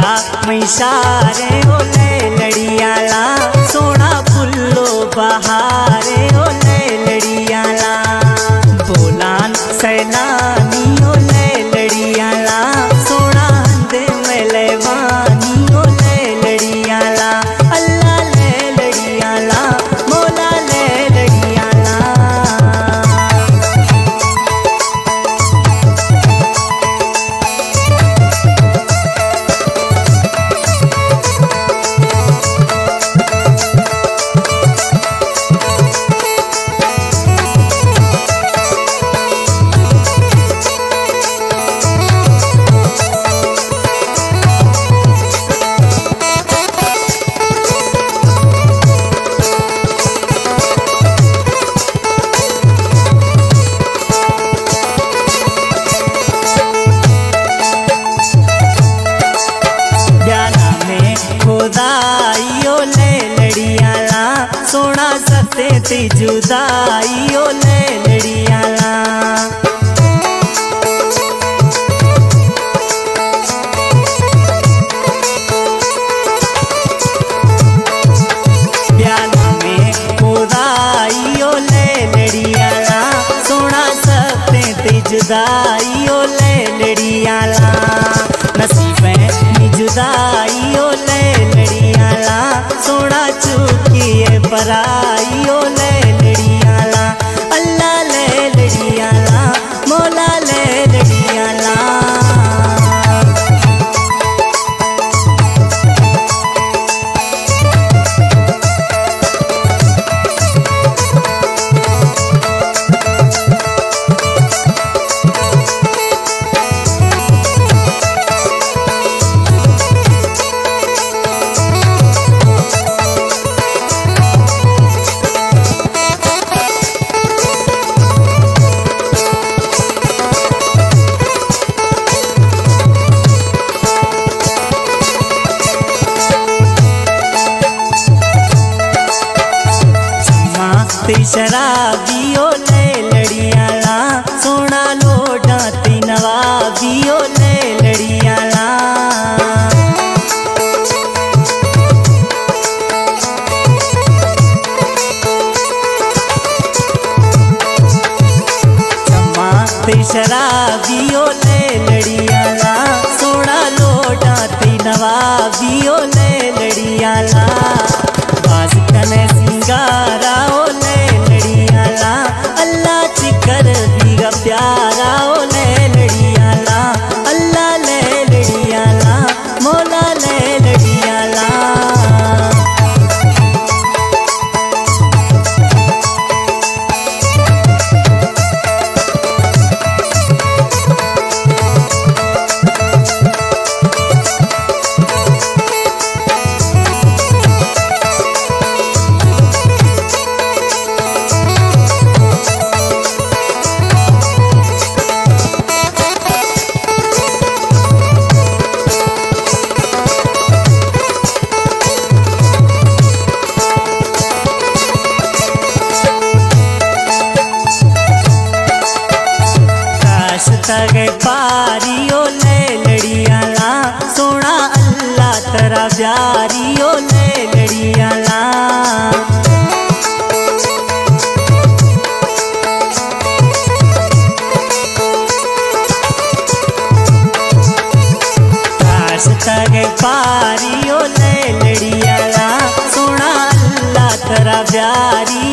इशारे ओले लड़ियाला, सोना फुल्लो बहारे ओले लड़ियाला। बोलान सैलानी ओले लड़ियाला, सोना हंदे मलवानी सते ती जुदाइयो ले लड़ियाला ब्याला में ले लड़ियाला सोना ती जुदाइयो ले लड़ियाला नसीबे नी जुदाइयो ले शराबियो ले लड़ियाला सोना लोडा ती नवाबियो ले लड़ियाला शराबियो ले लड़ियाला सोना लोडा ती नवाबियो ले लड़ियाला रास्ता गए पारियो ले लड़िया ला। सोना अल्लाह तेरा प्यारियो ले लड़िया ला। रास्ता गए पारियो ले लड़िया ला। सोना अल्लाह तेरा प्यारी